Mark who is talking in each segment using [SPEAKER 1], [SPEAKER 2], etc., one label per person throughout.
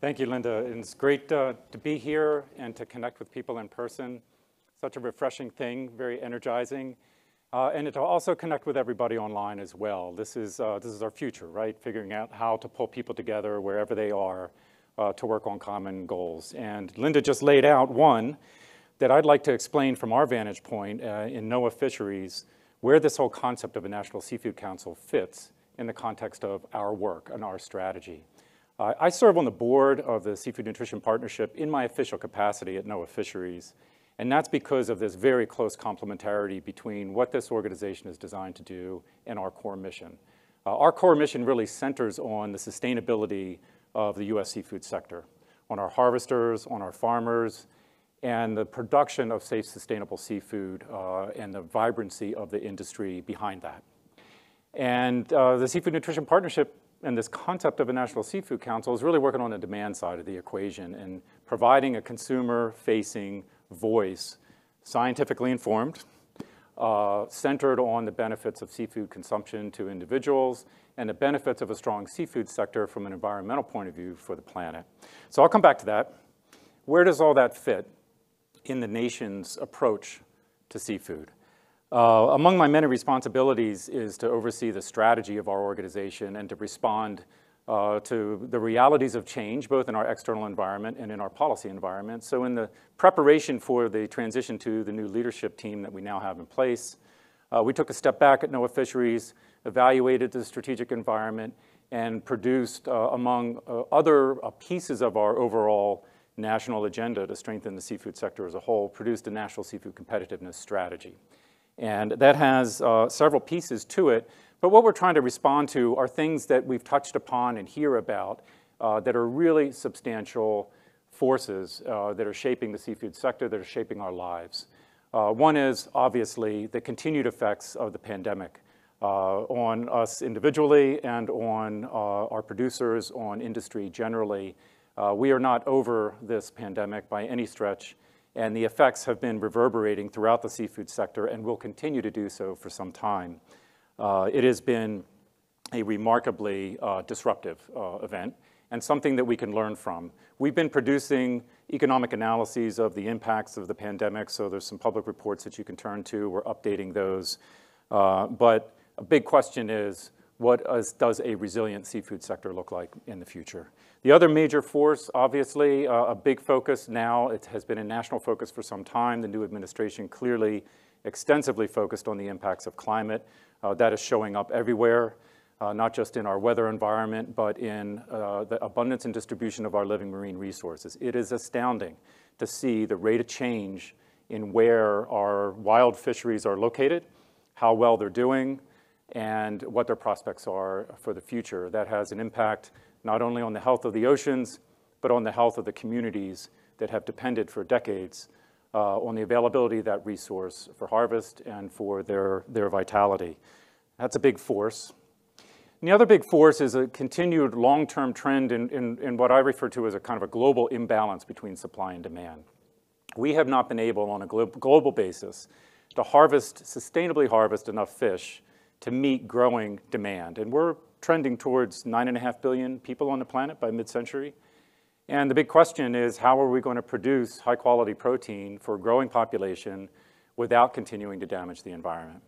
[SPEAKER 1] Thank you, Linda. It's great uh, to be here and to connect with people in person. Such a refreshing thing, very energizing. Uh, and to also connect with everybody online as well. This is, uh, this is our future, right? Figuring out how to pull people together wherever they are uh, to work on common goals. And Linda just laid out one that I'd like to explain from our vantage point uh, in NOAA Fisheries, where this whole concept of a National Seafood Council fits in the context of our work and our strategy. Uh, I serve on the board of the Seafood Nutrition Partnership in my official capacity at NOAA Fisheries. And that's because of this very close complementarity between what this organization is designed to do and our core mission. Uh, our core mission really centers on the sustainability of the U.S. seafood sector, on our harvesters, on our farmers, and the production of safe, sustainable seafood uh, and the vibrancy of the industry behind that. And uh, the Seafood Nutrition Partnership and this concept of a National Seafood Council is really working on the demand side of the equation and providing a consumer-facing voice, scientifically informed, uh, centered on the benefits of seafood consumption to individuals and the benefits of a strong seafood sector from an environmental point of view for the planet. So I'll come back to that. Where does all that fit in the nation's approach to seafood? Uh, among my many responsibilities is to oversee the strategy of our organization and to respond uh, to the realities of change, both in our external environment and in our policy environment. So in the preparation for the transition to the new leadership team that we now have in place, uh, we took a step back at NOAA Fisheries, evaluated the strategic environment, and produced, uh, among uh, other uh, pieces of our overall national agenda to strengthen the seafood sector as a whole, produced a national seafood competitiveness strategy. And that has uh, several pieces to it. But what we're trying to respond to are things that we've touched upon and hear about uh, that are really substantial forces uh, that are shaping the seafood sector, that are shaping our lives. Uh, one is obviously the continued effects of the pandemic uh, on us individually and on uh, our producers, on industry generally. we are not over this pandemic by any stretch and the effects have been reverberating throughout the seafood sector and will continue to do so for some time. Uh, it has been a remarkably uh, disruptive uh, event and something that we can learn from. We've been producing economic analyses of the impacts of the pandemic, so there's some public reports that you can turn to. We're updating those. Uh, but a big question is, what does a resilient seafood sector look like in the future? The other major force, obviously, uh, a big focus now, it has been a national focus for some time. The new administration clearly extensively focused on the impacts of climate. Uh, that is showing up everywhere, uh, not just in our weather environment, but in uh, the abundance and distribution of our living marine resources. It is astounding to see the rate of change in where our wild fisheries are located, how well they're doing, and what their prospects are for the future. That has an impact not only on the health of the oceans, but on the health of the communities that have depended for decades uh, on the availability of that resource for harvest and for their, their vitality. That's a big force. And the other big force is a continued long-term trend in, in, in, what I refer to as a kind of a global imbalance between supply and demand. We have not been able on a glo global basis to harvest, sustainably harvest enough fish to meet growing demand. And we're trending towards nine and a half billion people on the planet by mid-century. And the big question is, how are we going to produce high quality protein for a growing population without continuing to damage the environment?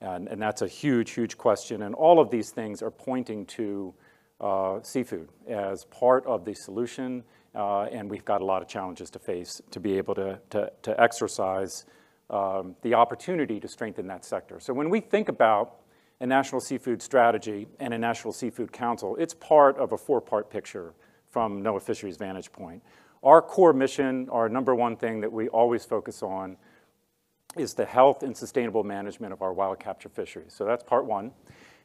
[SPEAKER 1] And, and that's a huge, huge question. And all of these things are pointing to uh, seafood as part of the solution. Uh, and we've got a lot of challenges to face to be able to, to, to exercise um, the opportunity to strengthen that sector. So when we think about a national seafood strategy and a national seafood council. It's part of a four-part picture from NOAA Fisheries' vantage point. Our core mission, our number one thing that we always focus on is the health and sustainable management of our wild capture fisheries. So that's part one.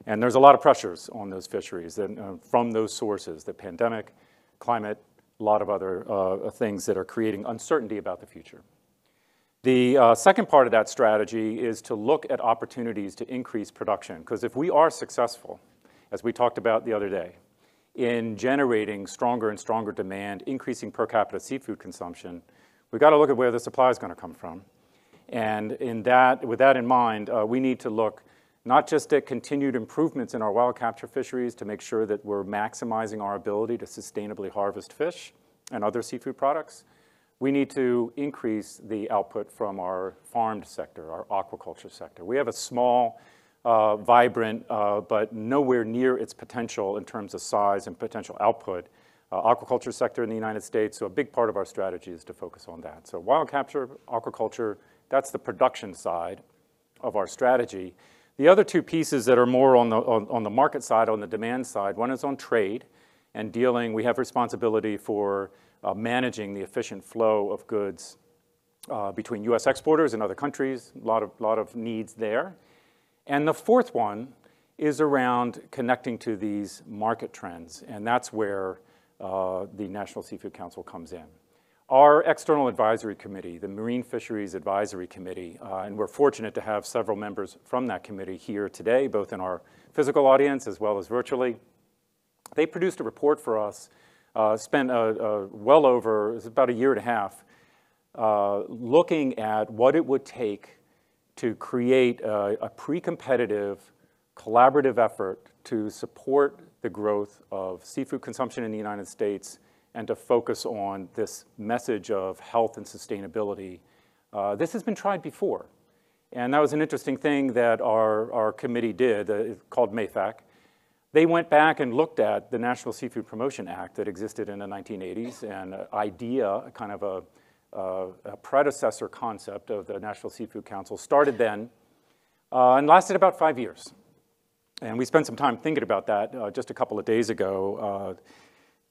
[SPEAKER 1] And there's a lot of pressures on those fisheries and, uh, from those sources, the pandemic, climate, a lot of other uh, things that are creating uncertainty about the future. The uh, second part of that strategy is to look at opportunities to increase production. Because if we are successful, as we talked about the other day, in generating stronger and stronger demand, increasing per capita seafood consumption, we've got to look at where the supply is going to come from. And in that, with that in mind, uh, we need to look not just at continued improvements in our wild capture fisheries to make sure that we're maximizing our ability to sustainably harvest fish and other seafood products, we need to increase the output from our farmed sector, our aquaculture sector. We have a small, uh, vibrant, uh, but nowhere near its potential in terms of size and potential output uh, aquaculture sector in the United States. So a big part of our strategy is to focus on that. So wild capture, aquaculture, that's the production side of our strategy. The other two pieces that are more on the, on, on, the market side, on the demand side, one is on trade and dealing, we have responsibility for uh, managing the efficient flow of goods uh, between US exporters and other countries, a lot of, lot of needs there. And the fourth one is around connecting to these market trends, and that's where uh, the National Seafood Council comes in. Our external advisory committee, the Marine Fisheries Advisory Committee, uh, and we're fortunate to have several members from that committee here today, both in our physical audience as well as virtually. They produced a report for us, uh, spent well over, it was about a year and a half, uh, looking at what it would take to create a, a pre-competitive, collaborative effort to support the growth of seafood consumption in the United States and to focus on this message of health and sustainability. Uh, this has been tried before. And that was an interesting thing that our, our committee did, uh, called MAFAC. They went back and looked at the National Seafood Promotion Act that existed in the 1980s and an idea, kind of a, a, predecessor concept of the National Seafood Council, started then uh, and lasted about five years. And we spent some time thinking about that uh, just a couple of days ago. Uh,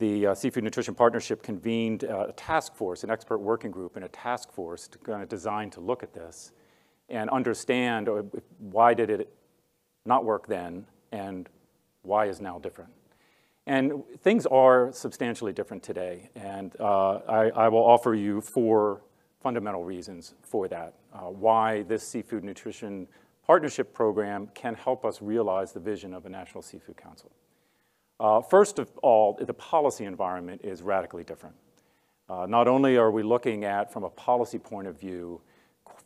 [SPEAKER 1] the uh, Seafood Nutrition Partnership convened a task force, an expert working group, and a task force to, kind of designed to look at this and understand why did it not work then and why is now different. And things are substantially different today, and uh, I, I, will offer you four fundamental reasons for that, uh, why this Seafood Nutrition Partnership Program can help us realize the vision of a National Seafood Council. Uh, first of all, the policy environment is radically different. Uh, not only are we looking at, from a policy point of view,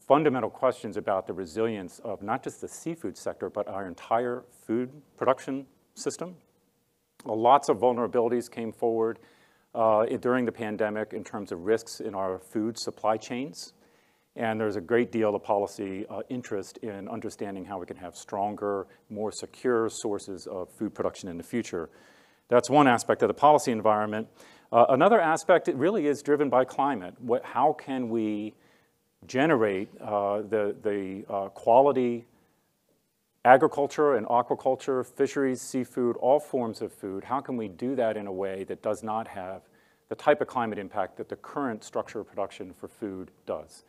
[SPEAKER 1] fundamental questions about the resilience of not just the seafood sector, but our entire food production system. Uh, lots of vulnerabilities came forward uh, during the pandemic in terms of risks in our food supply chains. And there's a great deal of policy uh, interest in understanding how we can have stronger, more secure sources of food production in the future. That's one aspect of the policy environment. Uh, another aspect, it really is driven by climate. What, how can we generate uh, the, the uh, quality agriculture and aquaculture, fisheries, seafood, all forms of food, how can we do that in a way that does not have the type of climate impact that the current structure of production for food does?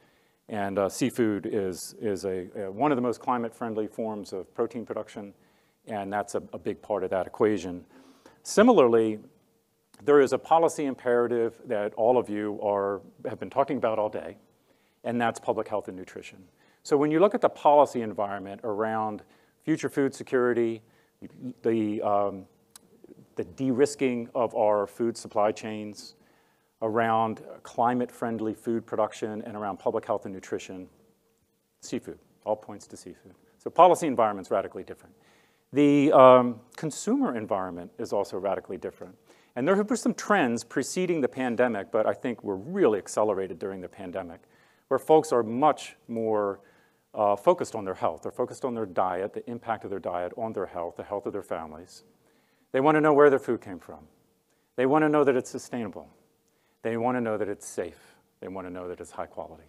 [SPEAKER 1] And uh, seafood is, is a, a, one of the most climate-friendly forms of protein production, and that's a, a big part of that equation. Similarly, there is a policy imperative that all of you are, have been talking about all day, and that's public health and nutrition. So when you look at the policy environment around future food security, the, um, the de-risking of our food supply chains, around climate-friendly food production and around public health and nutrition, seafood, all points to seafood. So policy environment's radically different. The um, consumer environment is also radically different. And there have been some trends preceding the pandemic, but I think were really accelerated during the pandemic, where folks are much more uh, focused on their health. They're focused on their diet, the impact of their diet on their health, the health of their families. They want to know where their food came from. They want to know that it's sustainable. They want to know that it's safe. They want to know that it's high quality.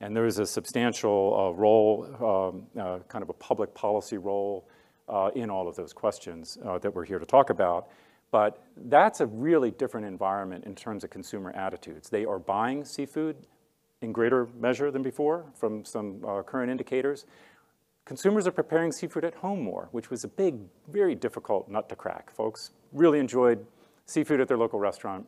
[SPEAKER 1] And there is a substantial uh, role, um, uh, kind of a public policy role uh, in all of those questions uh, that we're here to talk about. But that's a really different environment in terms of consumer attitudes. They are buying seafood in greater measure than before from some uh, current indicators. Consumers are preparing seafood at home more, which was a big, very difficult nut to crack. Folks really enjoyed seafood at their local restaurant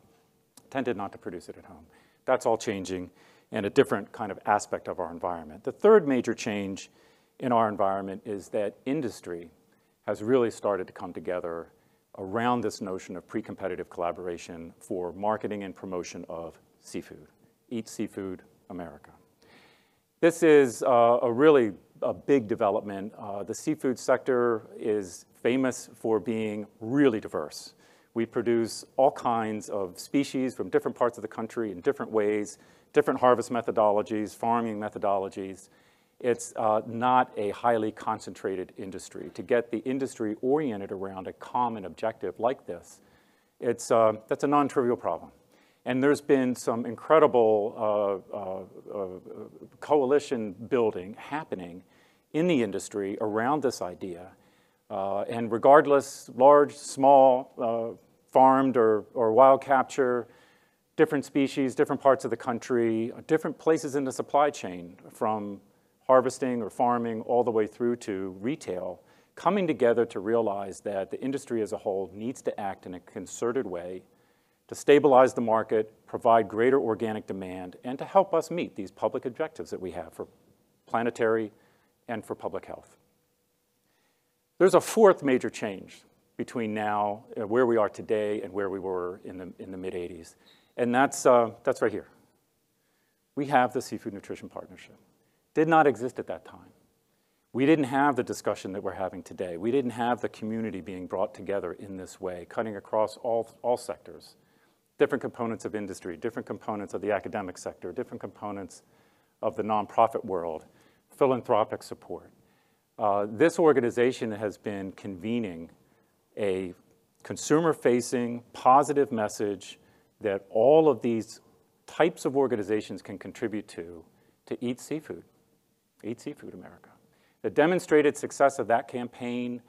[SPEAKER 1] tended not to produce it at home. That's all changing and a different kind of aspect of our environment. The third major change in our environment is that industry has really started to come together around this notion of pre-competitive collaboration for marketing and promotion of seafood. Eat Seafood America. This is uh, a really a big development. Uh, the seafood sector is famous for being really diverse. We produce all kinds of species from different parts of the country in different ways, different harvest methodologies, farming methodologies. It's uh, not a highly concentrated industry. To get the industry oriented around a common objective like this, it's, uh, that's a non-trivial problem. And there's been some incredible uh, uh, uh coalition building happening in the industry around this idea. Uh, and regardless, large, small, uh, farmed or, or wild capture, different species, different parts of the country, different places in the supply chain from harvesting or farming all the way through to retail, coming together to realize that the industry as a whole needs to act in a concerted way to stabilize the market, provide greater organic demand, and to help us meet these public objectives that we have for planetary and for public health. There's a fourth major change between now, uh, where we are today and where we were in the, in the mid-80s, and that's, uh, that's right here. We have the Seafood Nutrition Partnership. Did not exist at that time. We didn't have the discussion that we're having today. We didn't have the community being brought together in this way, cutting across all, all sectors, different components of industry, different components of the academic sector, different components of the nonprofit world, philanthropic support. Uh, this organization has been convening a consumer-facing, positive message that all of these types of organizations can contribute to, to eat seafood, eat seafood America. The demonstrated success of that campaign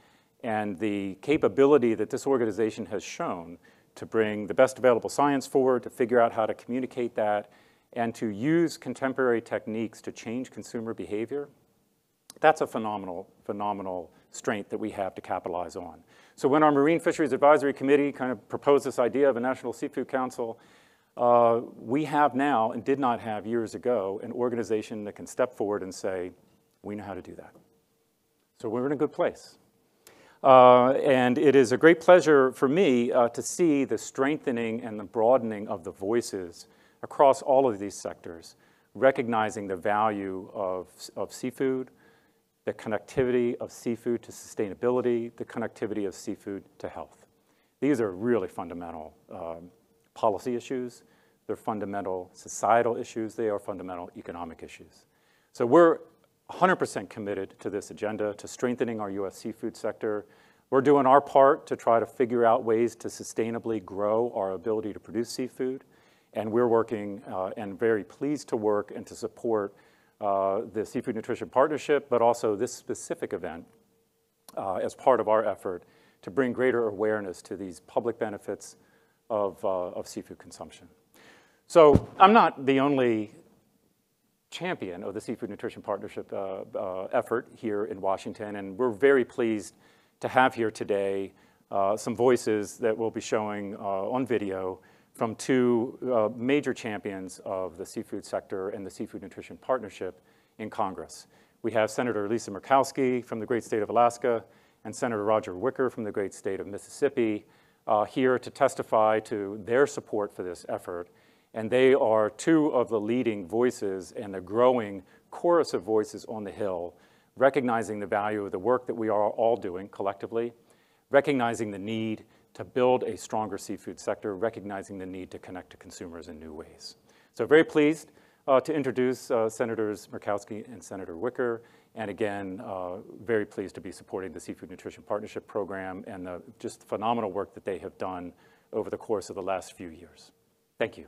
[SPEAKER 1] and the capability that this organization has shown to bring the best available science forward, to figure out how to communicate that, and to use contemporary techniques to change consumer behavior, that's a phenomenal, phenomenal strength that we have to capitalize on. So when our Marine Fisheries Advisory Committee kind of proposed this idea of a National Seafood Council, uh, we have now, and did not have years ago, an organization that can step forward and say, we know how to do that. So we're in a good place. Uh, and it is a great pleasure for me uh, to see the strengthening and the broadening of the voices across all of these sectors, recognizing the value of, of seafood, the connectivity of seafood to sustainability, the connectivity of seafood to health. These are really fundamental um, policy issues. They're fundamental societal issues. They are fundamental economic issues. So we're 100% committed to this agenda, to strengthening our U.S. seafood sector. We're doing our part to try to figure out ways to sustainably grow our ability to produce seafood. And we're working uh, and very pleased to work and to support uh, the Seafood Nutrition Partnership, but also this specific event uh, as part of our effort to bring greater awareness to these public benefits of, uh, of seafood consumption. So I'm not the only champion of the Seafood Nutrition Partnership uh, uh, effort here in Washington, and we're very pleased to have here today uh, some voices that we'll be showing on video from two uh, major champions of the seafood sector and the Seafood Nutrition Partnership in Congress. We have Senator Lisa Murkowski from the great state of Alaska and Senator Roger Wicker from the great state of Mississippi uh, here to testify to their support for this effort. And they are two of the leading voices and the growing chorus of voices on the Hill, recognizing the value of the work that we are all doing collectively, recognizing the need to build a stronger seafood sector, recognizing the need to connect to consumers in new ways. So very pleased uh, to introduce uh, Senators Murkowski and Senator Wicker, and again, uh, very pleased to be supporting the Seafood Nutrition Partnership Program and the just phenomenal work that they have done over the course of the last few years. Thank you.